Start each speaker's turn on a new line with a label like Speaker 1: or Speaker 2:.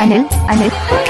Speaker 1: Annette,
Speaker 2: Annette.